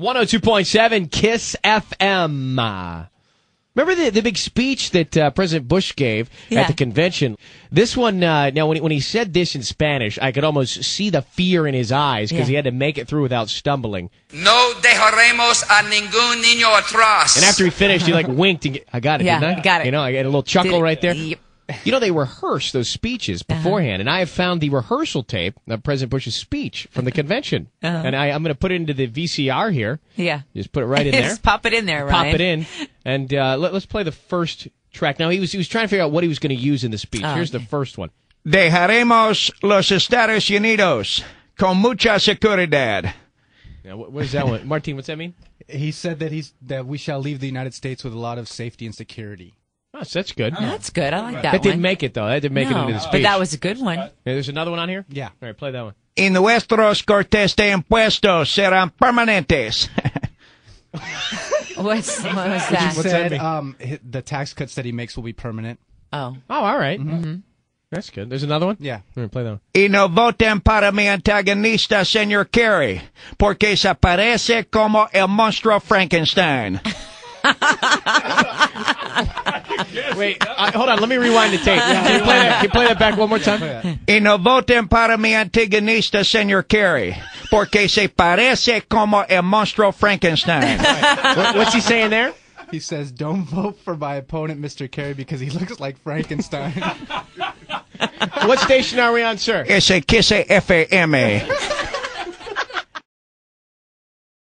102.7 KIIS FM. Remember the, the big speech that uh, President Bush gave Yeah. at the convention? This one, uh, now, when he, when he said this in Spanish, I could almost see the fear in his eyes because Yeah. he had to make it through without stumbling. No dejaremos a ningún niño atrás. And after he finished, he like winked and I got it, Yeah, didn't I? you got it. You know, I got a little chuckle Did it- right there. Yep. You know, they rehearse those speeches Uh-huh. beforehand, and I have found the rehearsal tape of President Bush's speech from the convention. Uh-huh. And I, I'm going to put it into the VCR here. Yeah. Just put it right in there. Just pop it in there, Pop Ryan. it in, and uh, let, us play the first track. Now he was he was trying to figure out what he was going to use in the speech. Oh, Here's the first one. Dejaremos los Estados Unidos con mucha seguridad. Now, what, what is that one, Martin? What's that mean? He said that he's that we shall leave the United States with a lot of safety and security. Oh, so that's good. That's good. I like that, That one. didn't make it though. That didn't make it No, into the speech. But that was a good one. Yeah, there's another one on here. Yeah. All right, play that one. Y nuestros cortes de impuestos serán permanentes. What's, what was He that? said um, hi- the tax cuts that he makes will be permanent. Oh. Oh, all right. That's good. There's another one. Yeah. All right, play that one. y no voten para mi antagonista, señor Kerry, porque se parece como el monstruo Frankenstein. Wait, uh, hold on. Let me rewind the tape. Can you play that? Can you play that back one more time? Y no voten para mi antagonista, señor Kerry, porque se parece como el monstruo Frankenstein. What, what's he saying there? He says, "Don't vote for my opponent, Mr. Kerry, because he looks like Frankenstein." What station are we on, sir? Ese que se FM.